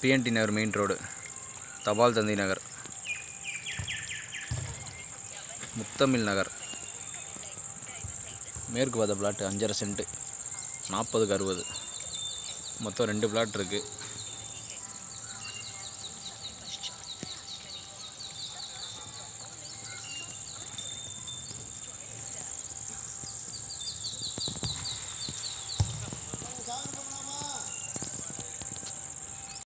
BNT நகர் main road தபால் தந்தி நகர் முத்தமிழ் நகர் மேற்கு பார்த்த பிளாட்டு அஞ்சரை சென்ட்டு நாற்பதுக்கு அறுபது. மொத்தம் ரெண்டு பிளாட் இருக்குது